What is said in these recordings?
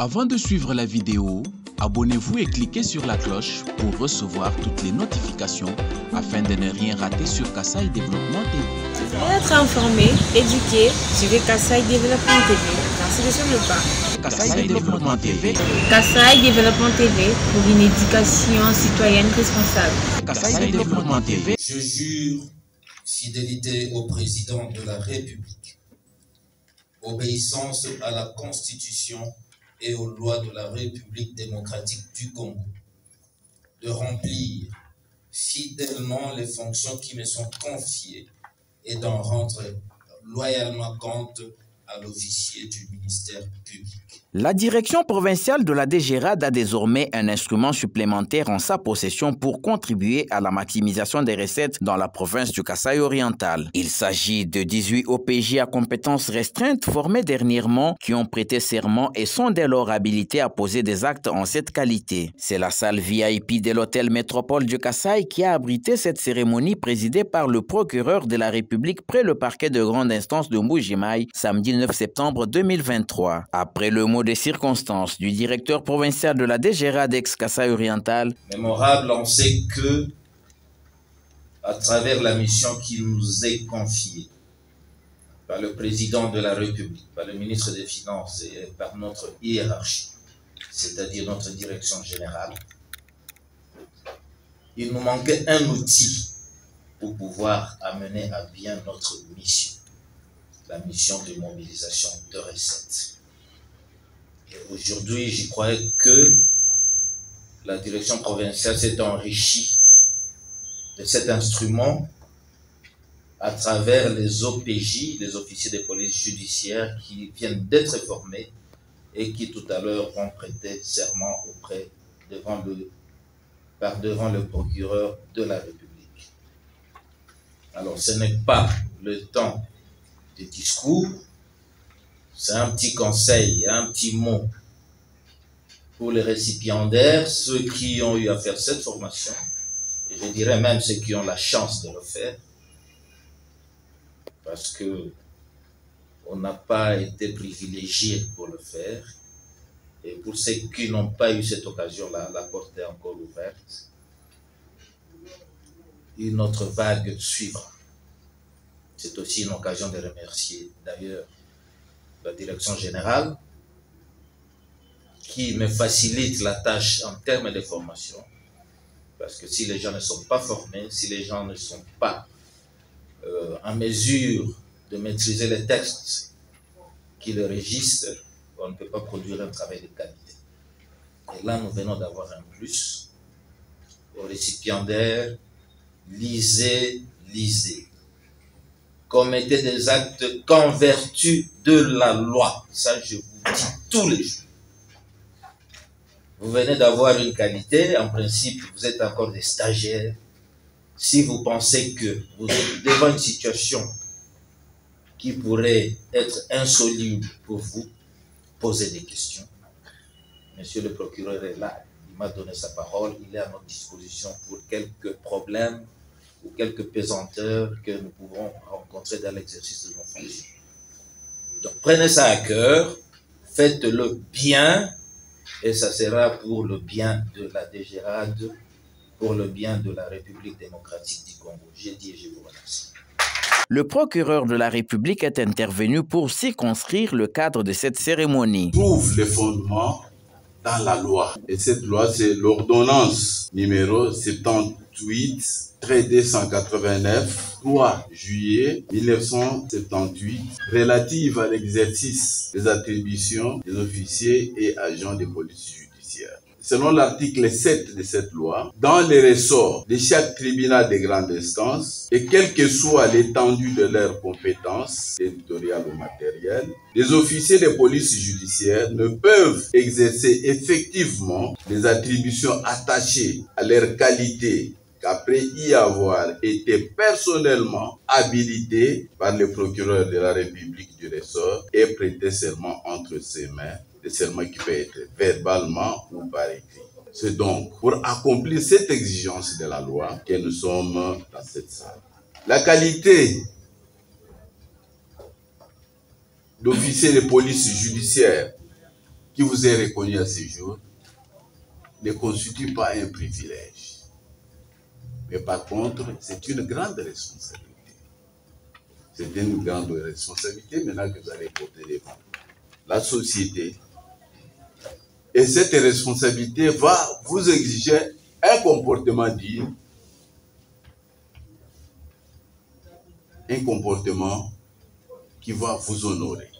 Avant de suivre la vidéo, abonnez-vous et cliquez sur la cloche pour recevoir toutes les notifications afin de ne rien rater sur Kassai Développement TV. Pour être informé, éduqué, suivez Kassai Développement TV. Merci de suivre le pas. Kassai Développement TV. Kassai Développement TV pour une éducation citoyenne responsable. Kassai Développement TV. Je jure fidélité au président de la République, obéissance à la Constitution et aux lois de la République démocratique du Congo, de remplir fidèlement les fonctions qui me sont confiées et d'en rendre loyalement compte à l'officier du ministère public. La direction provinciale de la DGRAD a désormais un instrument supplémentaire en sa possession pour contribuer à la maximisation des recettes dans la province du Kasaï oriental. Il s'agit de 18 OPJ à compétences restreintes formés dernièrement qui ont prêté serment et sont dès lors habilités à poser des actes en cette qualité. C'est la salle VIP de l'hôtel Métropole du Kasaï qui a abrité cette cérémonie présidée par le procureur de la République près le parquet de grande instance de Mbujimaï samedi 9 septembre 2023. Après le mot de circonstances du directeur provincial de la DGRA d'Ex-Kassai Oriental, Mémorable, on sait que, à travers la mission qui nous est confiée par le président de la République, par le ministre des Finances et par notre hiérarchie, c'est-à-dire notre direction générale, il nous manquait un outil pour pouvoir amener à bien notre mission, la mission de mobilisation de recettes. Et aujourd'hui, j'y croyais que la direction provinciale s'est enrichie de cet instrument à travers les OPJ, les officiers de police judiciaire qui viennent d'être formés et qui tout à l'heure ont prêté serment auprès devant le par devant le procureur de la République. Alors ce n'est pas le temps de discours, c'est un petit conseil, un petit mot pour les récipiendaires, ceux qui ont eu à faire cette formation, et je dirais même ceux qui ont la chance de le faire, parce que on n'a pas été privilégié pour le faire. Et pour ceux qui n'ont pas eu cette occasion-là, la porte est encore ouverte. Une autre vague suivra. C'est aussi une occasion de remercier d'ailleurs la direction générale qui me facilite la tâche en termes de formation. Parce que si les gens ne sont pas formés, si les gens ne sont pas euh, en mesure de maîtriser les textes qui le régissent, on ne peut pas produire un travail de qualité. Et là, nous venons d'avoir un plus. Aux récipiendaires, lisez, lisez. Commettez des actes qu'en vertu de la loi. Ça, je vous dis tous les jours. Vous venez d'avoir une qualité, en principe, vous êtes encore des stagiaires. Si vous pensez que vous êtes devant une situation qui pourrait être insoluble pour vous, posez des questions. Monsieur le procureur est là, il m'a donné sa parole, il est à notre disposition pour quelques problèmes ou quelques pesanteurs que nous pouvons rencontrer dans l'exercice de nos fonctions. Donc prenez ça à cœur, faites-le bien, et ça sera pour le bien de la DGRAD, pour le bien de la République démocratique du Congo. J'ai dit et je vous remercie. le procureur de la République est intervenu pour circonscrire le cadre de cette cérémonie. trouve les fondements dans la loi. Et cette loi, c'est l'ordonnance numéro 78 traité 189 3 juillet 1978 relative à l'exercice des attributions des officiers et agents de police. Selon l'article 7 de cette loi, dans les ressorts de chaque tribunal de grande instance, et quelle que soit l'étendue de leurs compétences territoriales ou matérielles, les officiers de police judiciaire ne peuvent exercer effectivement les attributions attachées à leur qualité qu'après y avoir été personnellement habilité par le procureur de la République du ressort et prêté serment entre ses mains, le serment qui peut être verbalement ou par écrit. C'est donc pour accomplir cette exigence de la loi que nous sommes dans cette salle. La qualité d'officier de police judiciaire qui vous est reconnu à ce jour ne constitue pas un privilège. Mais par contre, c'est une grande responsabilité. C'est une grande responsabilité maintenant que vous allez porter devant la société. Et cette responsabilité va vous exiger un comportement digne, un comportement qui va vous honorer.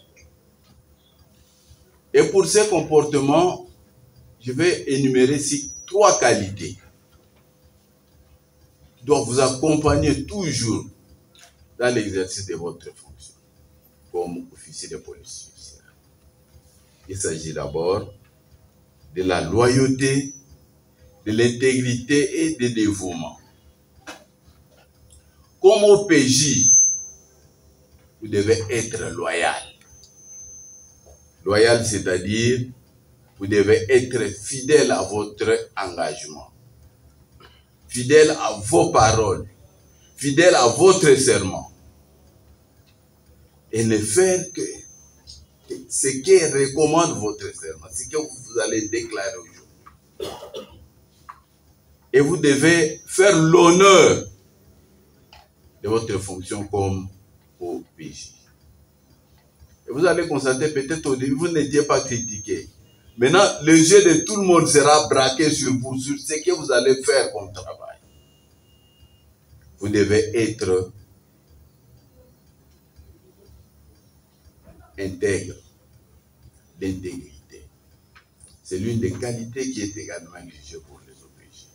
Et pour ces comportements, je vais énumérer ici trois qualités qui doivent vous accompagner toujours dans l'exercice de votre fonction comme officier de police Il s'agit d'abord de la loyauté, de l'intégrité et du dévouement. Comme OPJ, vous devez être loyal. Loyal, c'est-à-dire, vous devez être fidèle à votre engagement, fidèle à vos paroles, fidèle à votre serment. Et ne faire que ce que recommande votre serment, ce que vous allez déclarer aujourd'hui. Et vous devez faire l'honneur de votre fonction comme au PJ. Et vous allez constater peut-être au début, vous n'étiez pas critiqué. Maintenant, le jeu de tout le monde sera braqué sur vous, sur ce que vous allez faire comme travail. Vous devez être intègre, l'intégrité. C'est l'une des qualités qui est également exigée pour les OPJ.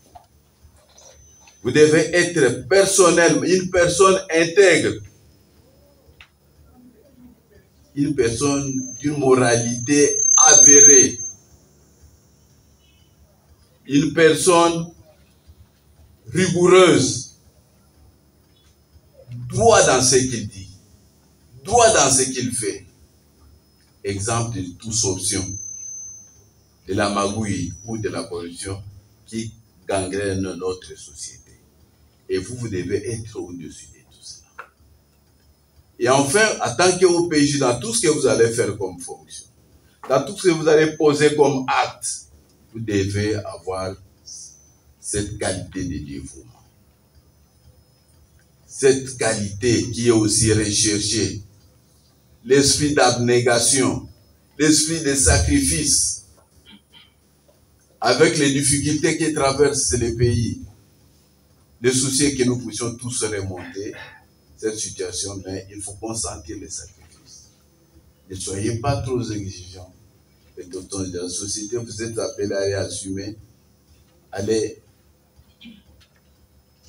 Vous devez être personnel, une personne intègre une personne d'une moralité avérée, une personne rigoureuse, droit dans ce qu'il dit, droit dans ce qu'il fait. Exemple de toute option de la magouille ou de la corruption qui gangrène notre société. Et vous, vous devez être au-dessus et enfin, en tant qu'OPJ, dans tout ce que vous allez faire comme fonction, dans tout ce que vous allez poser comme acte, vous devez avoir cette qualité de dévouement. Cette qualité qui est aussi recherchée. L'esprit d'abnégation, l'esprit de sacrifice, avec les difficultés qui traversent les pays, les soucis que nous puissions tous remonter, cette situation, mais il faut consentir les sacrifices. Ne soyez pas trop exigeants. Et dans la société, vous êtes appelés à assumer, aller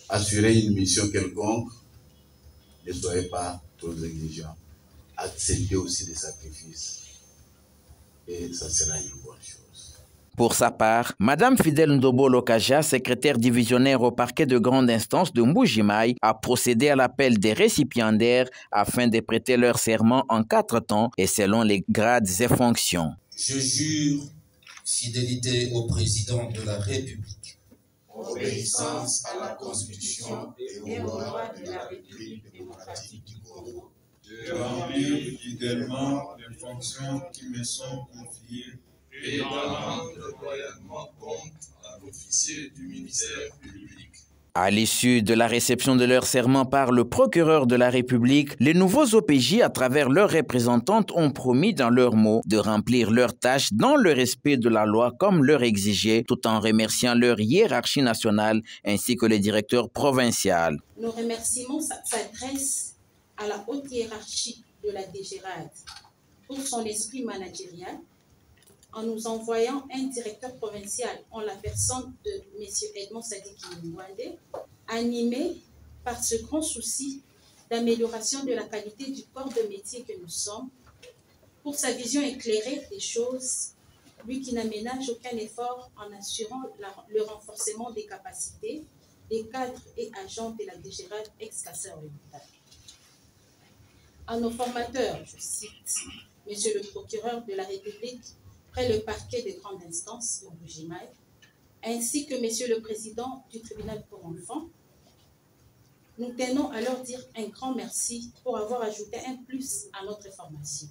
assurer une mission quelconque. Ne soyez pas trop exigeants. Acceptez aussi des sacrifices. Et ça sera une bonne chose. Pour sa part, Madame Fidel Ndobo Lokaja, secrétaire divisionnaire au parquet de grande instance de Mbujimaï, a procédé à l'appel des récipiendaires afin de prêter leur serment en quatre temps et selon les grades et fonctions. Je jure fidélité au président de la République. Obéissance à la Constitution et aux lois de la République démocratique du Congo. De remplir fidèlement les fonctions qui me sont confiées et d'en rendre loyalement compte à l'officier du ministère public. À l'issue de la réception de leur serment par le procureur de la République, les nouveaux OPJ, à travers leurs représentantes, ont promis dans leurs mots de remplir leurs tâches dans le respect de la loi comme leur exigeait, tout en remerciant leur hiérarchie nationale ainsi que les directeurs provinciaux. Nos remerciements s'adressent à la haute hiérarchie de la DGRAD pour son esprit managérial en nous envoyant un directeur provincial en la personne de M. Edmond Sadiki Mwande, animé par ce grand souci d'amélioration de la qualité du corps de métier que nous sommes, pour sa vision éclairée des choses, lui qui n'aménage aucun effort en assurant le renforcement des capacités des cadres et agents de la DGRAD ex-casseur À nos formateurs, je cite, Monsieur le procureur de la République le parquet de grande instance de Bougimaï, ainsi que Monsieur le Président du tribunal pour enfants, nous tenons à leur dire un grand merci pour avoir ajouté un plus à notre formation.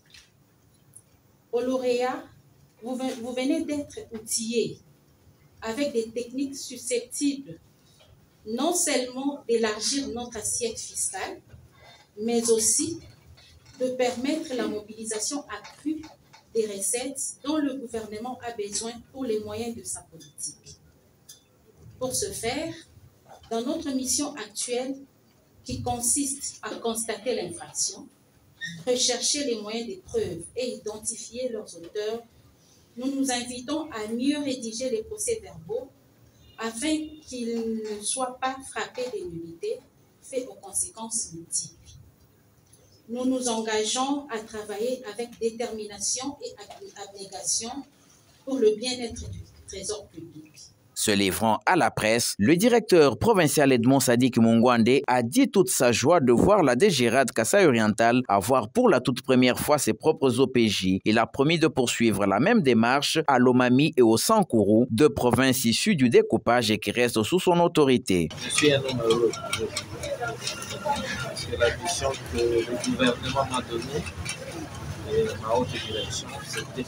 Aux lauréats, vous, vous venez d'être outillés avec des techniques susceptibles non seulement d'élargir notre assiette fiscale, mais aussi de permettre la mobilisation accrue des recettes dont le gouvernement a besoin pour les moyens de sa politique. Pour ce faire, dans notre mission actuelle qui consiste à constater l'infraction, rechercher les moyens de preuve et identifier leurs auteurs, nous nous invitons à mieux rédiger les procès-verbaux afin qu'ils ne soient pas frappés des nullités faites aux conséquences multiples. Nous nous engageons à travailler avec détermination et abnégation pour le bien-être du trésor public. Se livrant à la presse, le directeur provincial Edmond Sadik Mungwande a dit toute sa joie de voir la DGRAD Kassai Oriental avoir pour la toute première fois ses propres OPJ. Il a promis de poursuivre la même démarche à Lomami et au Sankourou, deux provinces issues du découpage et qui restent sous son autorité. Je suis un homme heureux la que le gouvernement m'a donnée et ma haute direction, recettes, les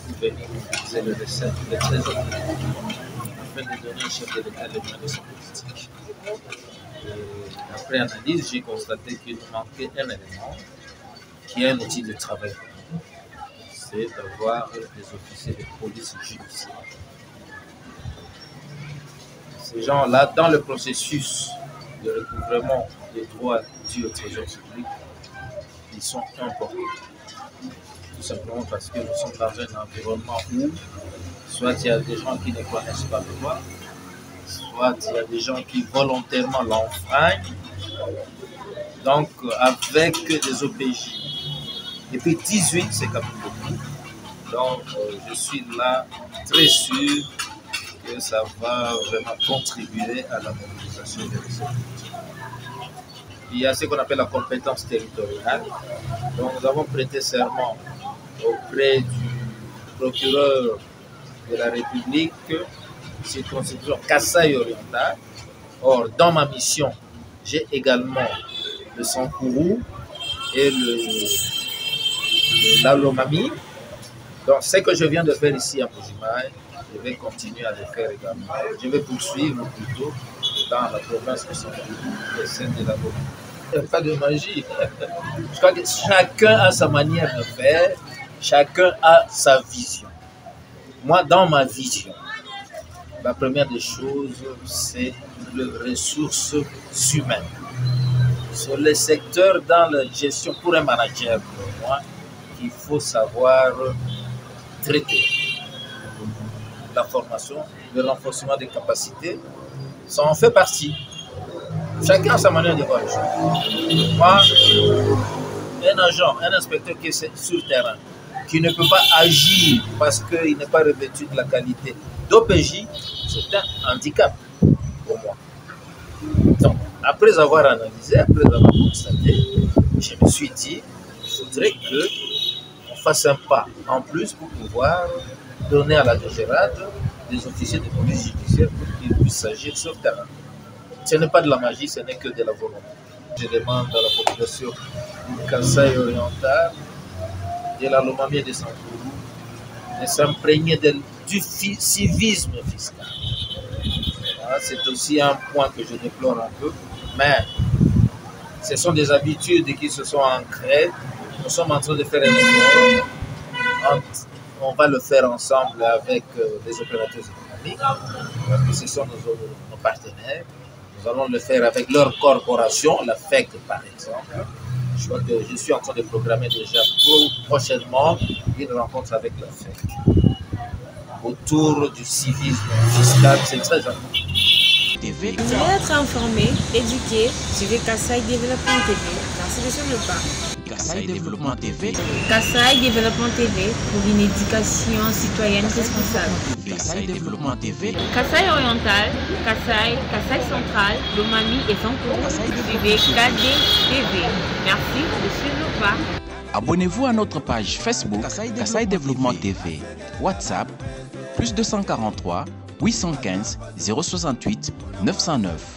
de donner un chef de l'État les de politique. Et après analyse, j'ai constaté qu'il manquait un élément qui est un outil de travail. C'est d'avoir des officiers de police judiciaire. Ces gens-là, dans le processus de recouvrement des droits dus au trésor public, ils sont importants. Tout simplement parce que nous sommes dans un environnement où soit il y a des gens qui ne connaissent pas le droit, soit il y a des gens qui volontairement l'enfreignent. Donc, avec des OPJ. Et puis 18, c'est quand même beaucoup. Donc, je suis là très sûr que ça va vraiment contribuer à la mobilisation des ressources. Il y a ce qu'on appelle la compétence territoriale. Donc, nous avons prêté serment auprès du procureur de la République, circonscription Kassai oriental. Or, dans ma mission, j'ai également le Sankourou et le, l'Alomami. Donc, ce que je viens de faire ici à Moujimaï, je vais continuer à le faire également. Je vais poursuivre plutôt dans la province de Sankourou et celle de l'Alomami. Il a pas de magie. Je crois que chacun a sa manière de faire, chacun a sa vision. Moi, dans ma vision, la première des choses, c'est les ressources humaines. Sur les secteurs dans la gestion pour un manager, pour moi, il faut savoir traiter la formation, le renforcement des capacités, ça en fait partie. Chacun a sa manière de voir les choses. Moi, un agent, un inspecteur qui est sur le terrain, qui ne peut pas agir parce qu'il n'est pas revêtu de la qualité d'OPJ, c'est un handicap pour moi. Donc, après avoir analysé, après avoir constaté, je me suis dit, il faudrait qu'on fasse un pas en plus pour pouvoir donner à la DGRAD des officiers de police judiciaire pour qu'ils puissent agir sur le terrain. Ce n'est pas de la magie, ce n'est que de la volonté. Je demande à la population du Kansai oriental de la Lomami et de Sankourou, de s'imprégner du civisme fiscal. C'est aussi un point que je déplore un peu, mais ce sont des habitudes qui se sont ancrées. Nous sommes en train de faire un effort. On va le faire ensemble avec les opérateurs économiques, parce que ce sont nos, nos partenaires. Nous allons le faire avec leur corporation, la FEC par exemple. Je, crois que je suis en train de programmer déjà prochainement une rencontre avec la FEC autour du civisme fiscal. C'est très important. Vous voulez être informé, éduqué, suivez Kassai Développement TV. Merci de suivre le pas. Kassai Développement TV. Kassai Développement TV pour une éducation citoyenne responsable. Kassai Développement TV. Kassai Oriental, Kassai, Kassai Central, Lomami et Sankourou. Suivez KD TV. Merci de suivre pas. Abonnez-vous à notre page Facebook Kassai Développement TV. WhatsApp plus 243 815 068 909.